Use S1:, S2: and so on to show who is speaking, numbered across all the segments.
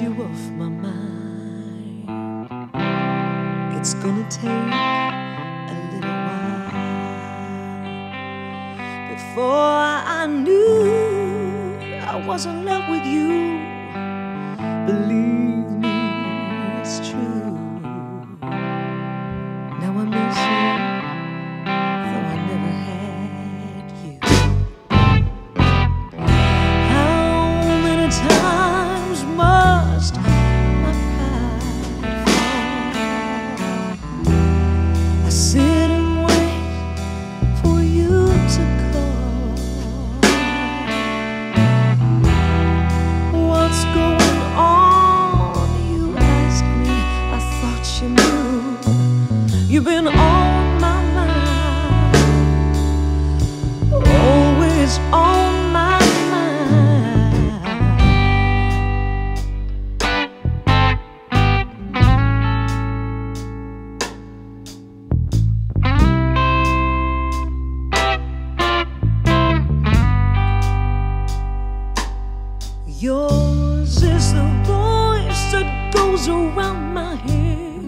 S1: you off my mind. It's gonna take a little while before I knew I was in love with you. Believe Yours is the voice that goes around my head.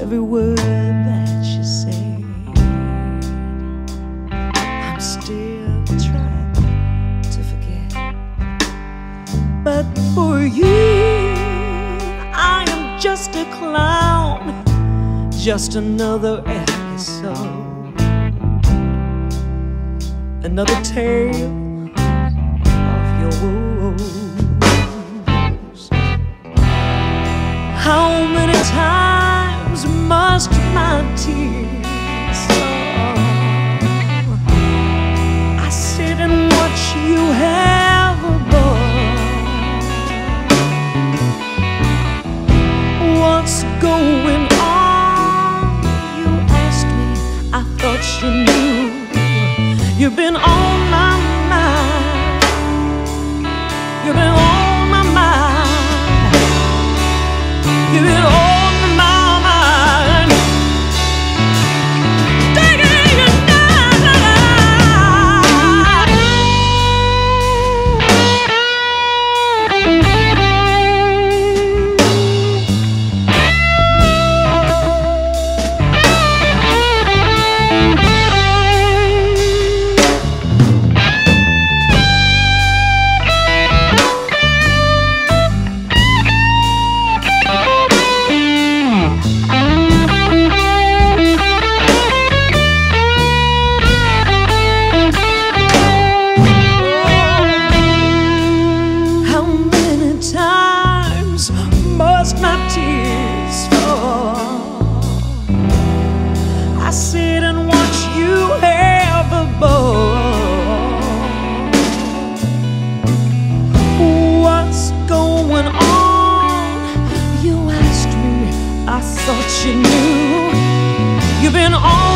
S1: Every word that you say, I'm still trying to forget. But for you, I am just a clown, just another episode, another tale woes. How many times must my tears fall? I sit and watch you have a ball. What's going on? You asked me, I thought you knew. You've been on thought you knew. You've been on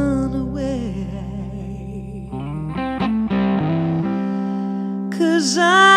S1: I